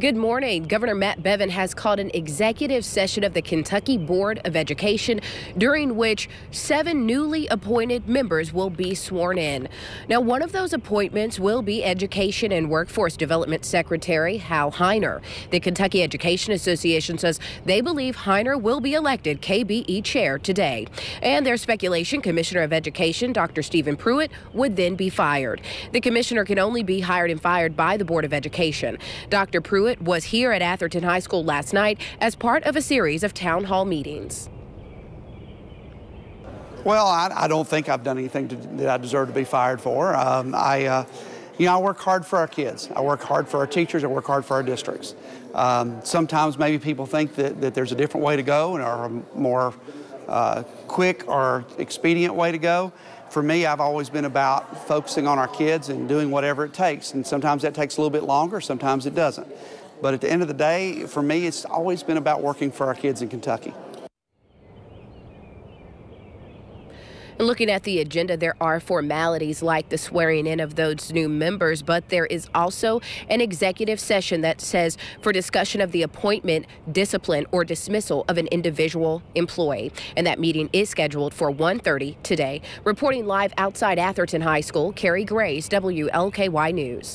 Good morning. Governor Matt Bevin has called an executive session of the Kentucky Board of Education during which seven newly appointed members will be sworn in. Now, one of those appointments will be Education and Workforce Development Secretary Hal Heiner. The Kentucky Education Association says they believe Heiner will be elected KBE chair today. And there's speculation Commissioner of Education Dr. Stephen Pruitt would then be fired. The commissioner can only be hired and fired by the Board of Education. Dr. Pruitt Pruitt was here at Atherton High School last night as part of a series of town hall meetings. Well, I, I don't think I've done anything to, that I deserve to be fired for. Um, I, uh, you know, I work hard for our kids. I work hard for our teachers. I work hard for our districts. Um, sometimes maybe people think that, that there's a different way to go and are more uh, quick or expedient way to go. For me, I've always been about focusing on our kids and doing whatever it takes. And sometimes that takes a little bit longer, sometimes it doesn't. But at the end of the day, for me, it's always been about working for our kids in Kentucky. And looking at the agenda, there are formalities like the swearing in of those new members, but there is also an executive session that says for discussion of the appointment, discipline, or dismissal of an individual employee. And that meeting is scheduled for 1.30 today. Reporting live outside Atherton High School, Carrie Grace, WLKY News.